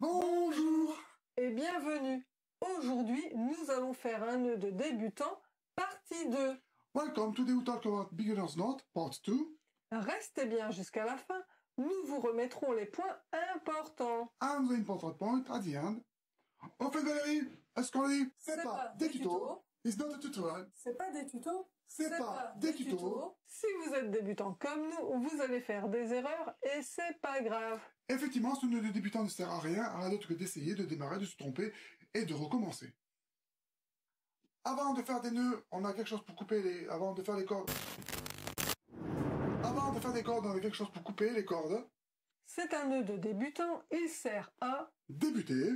Bonjour et bienvenue. Aujourd'hui, nous allons faire un nœud de débutant, partie 2. Welcome to the We Talk About Beginner's Knot, part 2. Restez bien jusqu'à la fin, nous vous remettrons les points importants. And the important point at the end. Au fait, Valérie, est-ce qu'on dit C'est pas des tutos? It's not a tutorial. C'est pas des tutos. C'est pas des tutos. Si êtes débutant comme nous, vous allez faire des erreurs et c'est pas grave. Effectivement, ce nœud de débutant ne sert à rien, à rien d'autre que d'essayer, de démarrer, de se tromper et de recommencer. Avant de faire des nœuds, on a quelque chose pour couper les... Avant de faire les cordes... Avant de faire des cordes, on a quelque chose pour couper les cordes. C'est un nœud de débutant, il sert à... Débuter.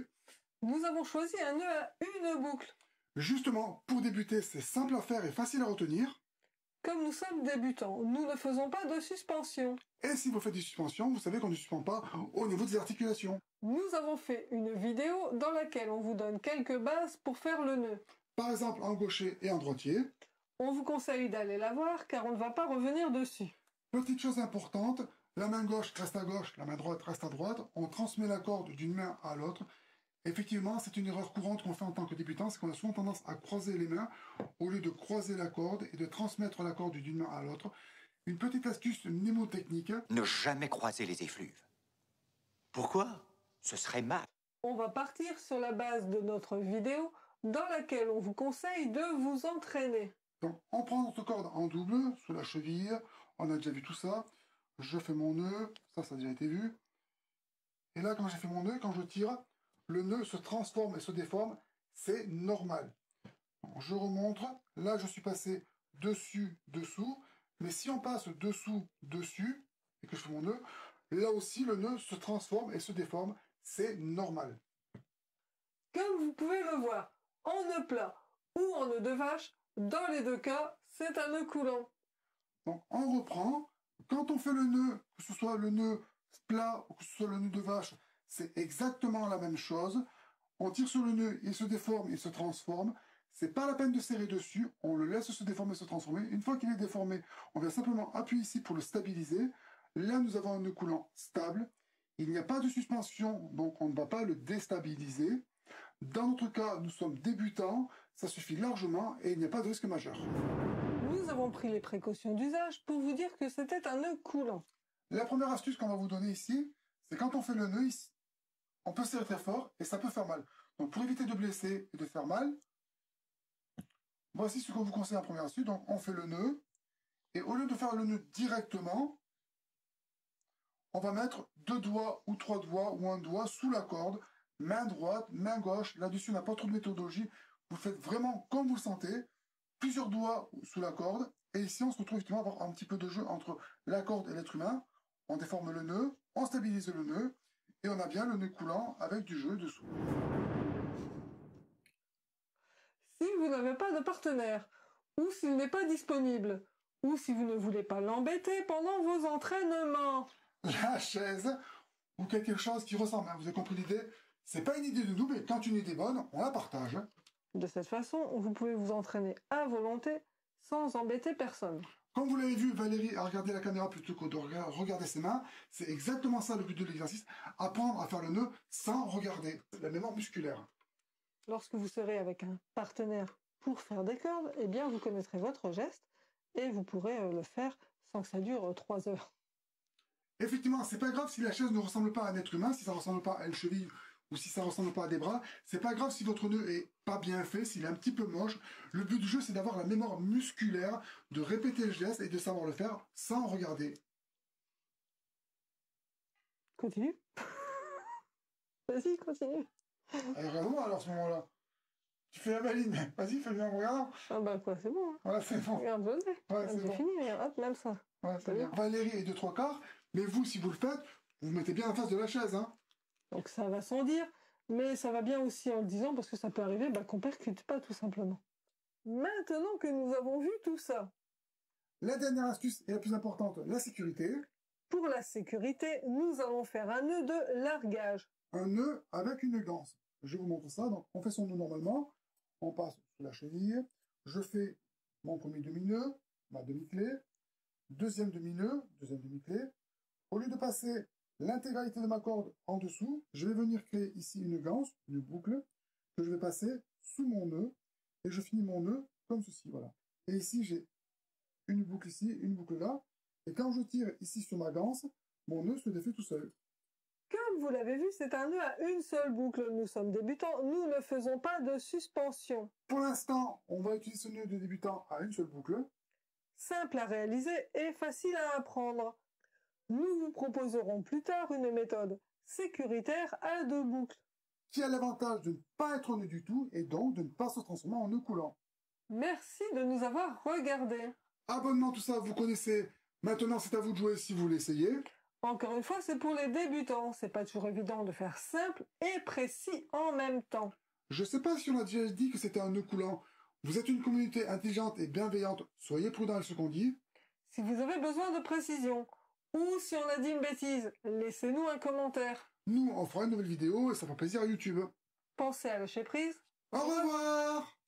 Nous avons choisi un nœud à une boucle. Justement, pour débuter, c'est simple à faire et facile à retenir. Comme nous sommes débutants, nous ne faisons pas de suspension. Et si vous faites des suspensions, vous savez qu'on ne suspend pas au niveau des articulations. Nous avons fait une vidéo dans laquelle on vous donne quelques bases pour faire le nœud. Par exemple en gaucher et en droitier. On vous conseille d'aller la voir car on ne va pas revenir dessus. Petite chose importante, la main gauche reste à gauche, la main droite reste à droite. On transmet la corde d'une main à l'autre. Effectivement, c'est une erreur courante qu'on fait en tant que débutant, c'est qu'on a souvent tendance à croiser les mains au lieu de croiser la corde et de transmettre la corde d'une main à l'autre. Une petite astuce mnémotechnique. Ne jamais croiser les effluves. Pourquoi? Ce serait mal. On va partir sur la base de notre vidéo dans laquelle on vous conseille de vous entraîner. Donc, on prend notre corde en double, sous la cheville, on a déjà vu tout ça. Je fais mon nœud, ça, ça a déjà été vu. Et là, quand j'ai fait mon nœud, quand je tire, le nœud se transforme et se déforme, c'est normal. Je remonte, là je suis passé dessus, dessous, mais si on passe dessous, dessus, et que je fais mon nœud, là aussi le nœud se transforme et se déforme, c'est normal. Comme vous pouvez le voir, en nœud plat ou en nœud de vache, dans les deux cas, c'est un nœud coulant. Donc on reprend, quand on fait le nœud, que ce soit le nœud plat ou que ce soit le nœud de vache, c'est exactement la même chose. On tire sur le nœud, il se déforme, il se transforme. C'est pas la peine de serrer dessus, on le laisse se déformer, se transformer. Une fois qu'il est déformé, on vient simplement appuyer ici pour le stabiliser. Là, nous avons un nœud coulant stable. Il n'y a pas de suspension, donc on ne va pas le déstabiliser. Dans notre cas, nous sommes débutants, ça suffit largement et il n'y a pas de risque majeur. Nous avons pris les précautions d'usage pour vous dire que c'était un nœud coulant. La première astuce qu'on va vous donner ici, c'est quand on fait le nœud ici, on peut serrer très fort et ça peut faire mal. Donc pour éviter de blesser et de faire mal, voici ce qu'on vous conseille en première astuce. Donc on fait le nœud et au lieu de faire le nœud directement, on va mettre deux doigts ou trois doigts ou un doigt sous la corde, main droite, main gauche. Là-dessus, on n'a pas trop de méthodologie. Vous faites vraiment comme vous le sentez, plusieurs doigts sous la corde. Et ici, on se retrouve effectivement à avoir un petit peu de jeu entre la corde et l'être humain. On déforme le nœud, on stabilise le nœud, et on a bien le nœud coulant avec du jeu dessous. Si vous n'avez pas de partenaire, ou s'il n'est pas disponible, ou si vous ne voulez pas l'embêter pendant vos entraînements. La chaise, ou quelque chose qui ressemble, hein, vous avez compris l'idée? C'est pas une idée de nous, mais quand une idée est bonne, on la partage. De cette façon, vous pouvez vous entraîner à volonté sans embêter personne. Comme vous l'avez vu, Valérie a regardé la caméra plutôt que de regarder ses mains. C'est exactement ça le but de l'exercice. Apprendre à faire le nœud sans regarder. La mémoire musculaire. Lorsque vous serez avec un partenaire pour faire des cordes, eh bien, vous connaîtrez votre geste et vous pourrez euh, le faire sans que ça dure euh, trois heures. Effectivement, c'est pas grave si la chaise ne ressemble pas à un être humain, si ça ressemble pas à une cheville ou si ça ressemble pas à des bras, c'est pas grave si votre nœud est pas bien fait, s'il est un petit peu moche. Le but du jeu, c'est d'avoir la mémoire musculaire, de répéter le geste et de savoir le faire sans regarder. Continue. Vas-y, continue. regarde alors à ce moment-là. Tu fais la maline, vas-y, fais bien en regardant. Ah bah quoi, c'est bon. Hein. Ouais, c'est bon. Regarde. Ouais, c'est bon. fini, regarde, hop, même ça. Ouais, c'est bien. Valérie est de trois quarts, mais vous, si vous le faites, vous vous mettez bien en face de la chaise, hein. Donc ça va sans dire, mais ça va bien aussi en le disant parce que ça peut arriver bah, qu'on percute pas tout simplement. Maintenant que nous avons vu tout ça. La dernière astuce et la plus importante, la sécurité. Pour la sécurité, nous allons faire un nœud de largage. Un nœud avec une ganse. Je vous montre ça. Donc on fait son nœud normalement. On passe sous la cheville. Je fais mon premier demi-nœud, ma demi-clé. Deuxième demi-nœud, deuxième demi-clé. Au lieu de passer l'intégralité de ma corde en dessous. Je vais venir créer ici une ganse, une boucle, que je vais passer sous mon nœud. Et je finis mon nœud comme ceci, voilà. Et ici, j'ai une boucle ici, une boucle là. Et quand je tire ici sur ma ganse, mon nœud se défait tout seul. Comme vous l'avez vu, c'est un nœud à une seule boucle. Nous sommes débutants, nous ne faisons pas de suspension. Pour l'instant, on va utiliser ce nœud de débutant à une seule boucle. Simple à réaliser et facile à apprendre. Nous vous proposerons plus tard une méthode sécuritaire à deux boucles. Qui a l'avantage de ne pas être nœud du tout et donc de ne pas se transformer en nœud coulant. Merci de nous avoir regardés. Abonnement, tout ça, vous connaissez. Maintenant, c'est à vous de jouer si vous l'essayez. Encore une fois, c'est pour les débutants. C'est pas toujours évident de faire simple et précis en même temps. Je sais pas si on a déjà dit que c'était un nœud coulant. Vous êtes une communauté intelligente et bienveillante. Soyez prudent avec ce qu'on dit. Si vous avez besoin de précision, ou si on a dit une bêtise, laissez-nous un commentaire. Nous, on fera une nouvelle vidéo et ça fera plaisir à YouTube. Pensez à lâcher prise. Au revoir